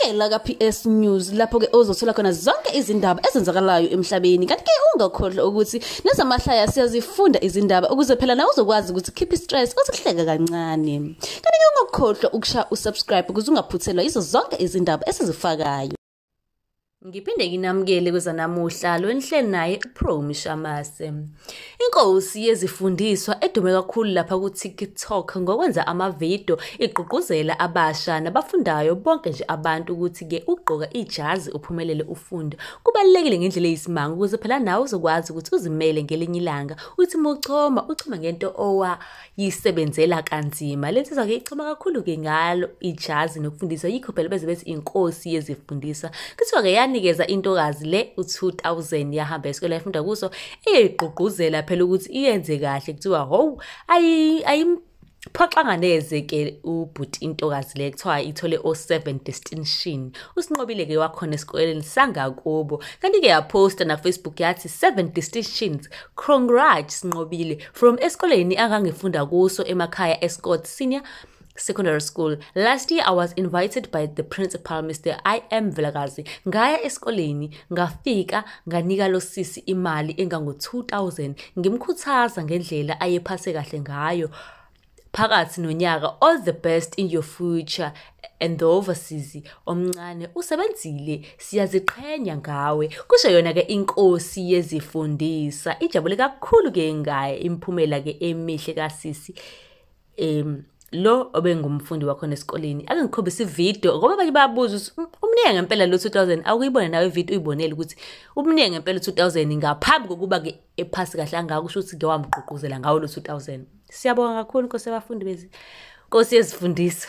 Vakela ka PS News lapho ke ozothola khona zonke izindaba ezenzakalayo emhlabeni. Kanti ke ungakhohlwa ukuthi nezamahlaya siyazifunda izindaba ukuze phela nawe uzokwazi ukuthi keep stress usihleka kancane. Kanti ke ungakhohlwa ukusha usubscribe ukuze ungaphuthelwa izo zonke izindaba esizifakayo. Ngiphinde nginamukele kwezanamuhla lo nihleli naye uPro Shamase. Inkosi yezifundiswa edume kakhulu lapha ku TikTok ngokwenza amavidiyo igqugquzela abasha nabafundayo bonke nje abantu ukuthi ke ugqoka ijazi uphumelele ufunde. Kubalekile ngendlela eyisimanga ukuze phela nawe uzokwazi ukuthi uzimele ngelinye ilanga uthi muchoma uchoma ngento owayisebenzela kanzima. Lento izake ichoma kakhulu ke ngalo ijazi nokufundisa yikho phela beze bethi inkosi yezifundiswa. Kuthiwa ke yanikeza intokazi le u2000 yahamba esikole yafunda kuso eyigqugquzela phela ukuthi iyenze kahle kuthiwa ho ayi ayiphoxanga neze ke ubhuti intokazi le kuthiwa ithole o7 distinction usinqobile ke wakhona esikoleni sangakubo kanti ke yaposta na Facebook yathi 7 distinctions congrats sinqobile. From esikoleni angangifunda kuso emakhaya Escott Senior secondary school. Last year, I was invited by the principal, Mr. I. M. Vilakazi. Ngaya esikoleni, ngafika, nganika lo sisi imali engango-2000. Ngimkhuthaza ngendlela ayephase kahle ngayo. Phakathi nonyaka, all the best in your future. And the overseas omncane usebenzile siyaziqhenya ngawe kusho yona ke inkosi yezifundisa ijabule kakhulu ke ngaye imphumela ke emihle kasisi em lo obengumfundi wakhona esikoleni ake ngikhombise ividiyo ngoba abanye bayabuza ukuthi umningi ngempela lo 2000 awuyibona nawe ividiyo uyibonele ukuthi umningi ngempela 2000 ngaphambi kokuba ke ephasi kahle angaka kusho ukuthi ke wamgqugquzela ngawo lo 2000 siyabonga kakhulu nkosi yabafundi bezi nkosi yezifundisa.